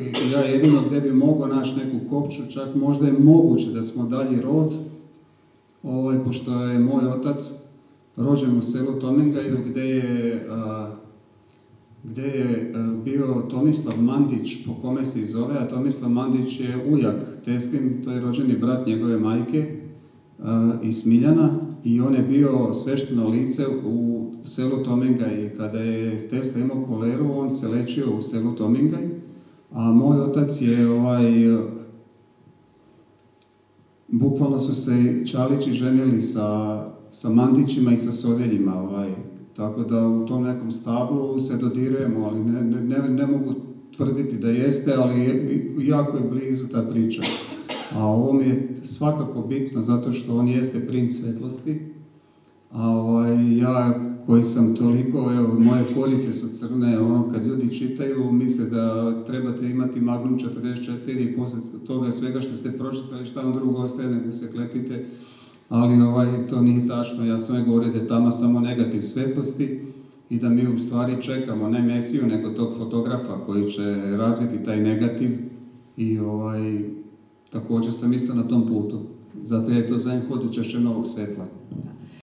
I ja jedino gdje bi mogao naći neku kopču, čak možda je moguće da smo dalji rod, ovaj, pošto je moj otac rođen u selu Tomingaju gdje je, gdje je bio Tomislav Mandić, po kome se zove, a Tomislav Mandić je ujak Teslin, to je rođeni brat njegove majke iz Smiljana i on je bio svešteno lice u selu Tomingaj. Kada je Tesla imao koleru, on se lečio u selu Tomingaj a moj otac je ovaj, bukvalno su se Čalići ženili sa, sa Mandićima i sa Sovjeljima, ovaj, tako da u tom nekom stablu se dodirujemo, ali ne, ne, ne mogu tvrditi da jeste, ali jako je blizu ta priča. A ovo mi je svakako bitno zato što on jeste princ svetlosti, ovaj, ja koji sam toliko, evo, moje korice su crne, ono, kad ljudi čitaju, misle da trebate imati Magnum 44 i poslije toga svega što ste pročitali, šta vam drugo ostaje, nego se klepite, ali ovaj, to nije tačno, ja sve govorim da je tamo samo negativ svetlosti i da mi u stvari čekamo ne Mesiju, nego tog fotografa koji će razviti taj negativ i ovaj, također sam isto na tom putu. Zato je to zovem hod novog svetla.